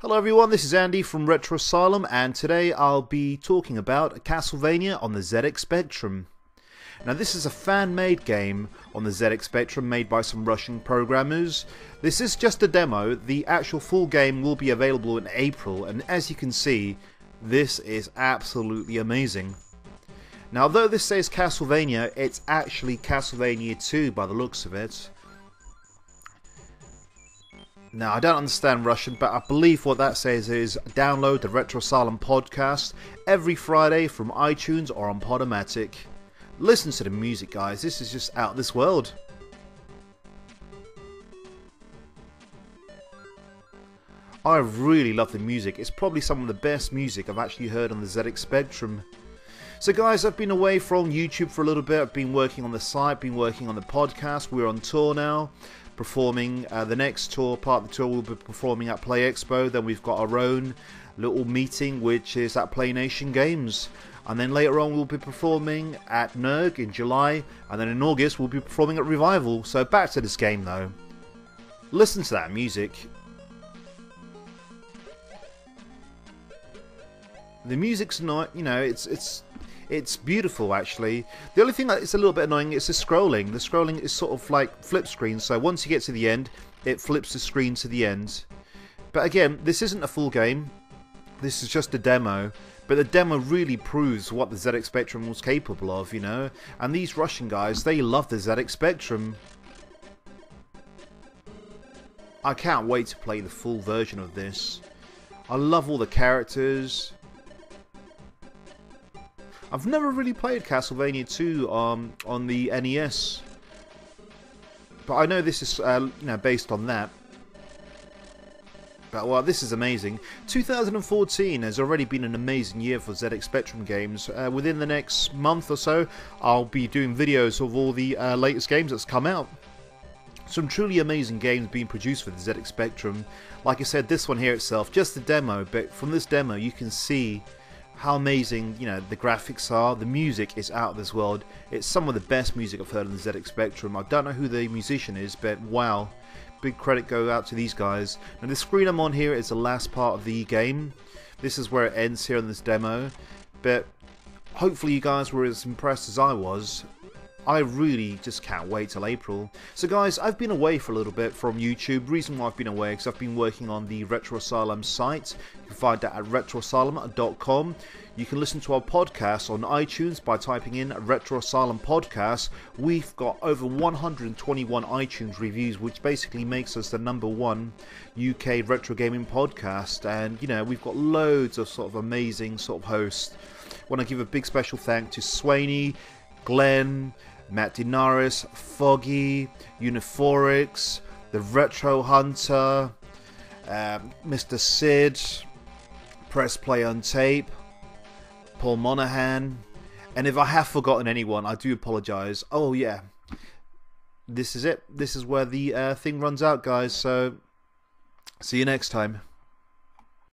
Hello everyone, this is Andy from Retro Asylum and today I'll be talking about Castlevania on the ZX Spectrum. Now this is a fan-made game on the ZX Spectrum made by some Russian programmers. This is just a demo, the actual full game will be available in April and as you can see, this is absolutely amazing. Now though this says Castlevania, it's actually Castlevania 2 by the looks of it. Now, I don't understand Russian, but I believe what that says is download the Retro Asylum podcast every Friday from iTunes or on Podomatic. Listen to the music, guys. This is just out of this world. I really love the music. It's probably some of the best music I've actually heard on the ZX Spectrum. So guys, I've been away from YouTube for a little bit. I've been working on the site, been working on the podcast. We're on tour now performing. Uh, the next tour, part of the tour, we'll be performing at Play Expo. Then we've got our own little meeting, which is at Play Nation Games. And then later on, we'll be performing at NERG in July. And then in August, we'll be performing at Revival. So back to this game though. Listen to that music. The music's not, you know, it's it's it's beautiful, actually. The only thing that is a little bit annoying is the scrolling. The scrolling is sort of like flip screen, so once you get to the end, it flips the screen to the end. But again, this isn't a full game. This is just a demo. But the demo really proves what the ZX Spectrum was capable of, you know? And these Russian guys, they love the ZX Spectrum. I can't wait to play the full version of this. I love all the characters. I've never really played Castlevania 2 um, on the NES, but I know this is uh, you know based on that. But well, this is amazing. 2014 has already been an amazing year for ZX Spectrum games. Uh, within the next month or so, I'll be doing videos of all the uh, latest games that's come out. Some truly amazing games being produced for the ZX Spectrum. Like I said, this one here itself, just a demo, but from this demo you can see how amazing you know the graphics are. The music is out of this world. It's some of the best music I've heard on the ZX Spectrum. I don't know who the musician is, but wow, big credit go out to these guys. Now the screen I'm on here is the last part of the game. This is where it ends here in this demo, but hopefully you guys were as impressed as I was. I really just can't wait till April. So guys, I've been away for a little bit from YouTube. Reason why I've been away is I've been working on the Retro Asylum site. You can find that at retroasylum.com. You can listen to our podcast on iTunes by typing in Retro Asylum Podcast. We've got over 121 iTunes reviews, which basically makes us the number one UK retro gaming podcast. And you know, we've got loads of sort of amazing sort of hosts. Want to give a big special thank to Swaney, Glenn, Matt Dinaris, Foggy, Uniforix, The Retro Hunter, um, Mr. Sid, Press Play on Tape, Paul Monahan, and if I have forgotten anyone, I do apologise. Oh, yeah. This is it. This is where the uh, thing runs out, guys. So, see you next time.